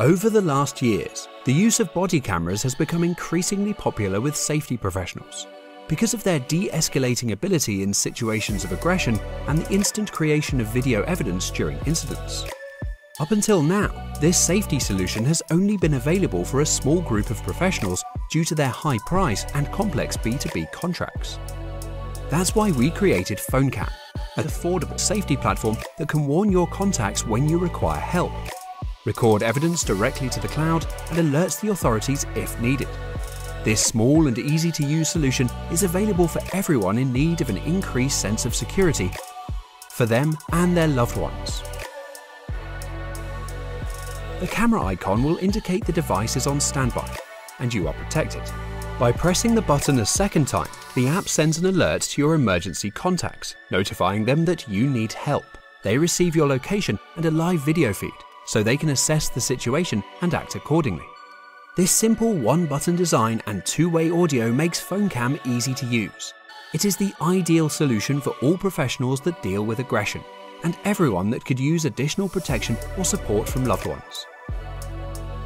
Over the last years, the use of body cameras has become increasingly popular with safety professionals because of their de-escalating ability in situations of aggression and the instant creation of video evidence during incidents. Up until now, this safety solution has only been available for a small group of professionals due to their high price and complex B2B contracts. That's why we created PhoneCam, an affordable safety platform that can warn your contacts when you require help record evidence directly to the cloud, and alerts the authorities if needed. This small and easy to use solution is available for everyone in need of an increased sense of security for them and their loved ones. The camera icon will indicate the device is on standby and you are protected. By pressing the button a second time, the app sends an alert to your emergency contacts, notifying them that you need help. They receive your location and a live video feed, so they can assess the situation and act accordingly. This simple one-button design and two-way audio makes PhoneCam easy to use. It is the ideal solution for all professionals that deal with aggression, and everyone that could use additional protection or support from loved ones.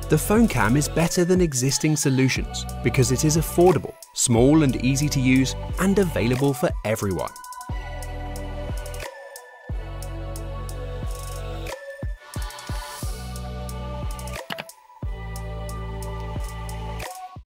The PhoneCam is better than existing solutions because it is affordable, small and easy to use, and available for everyone.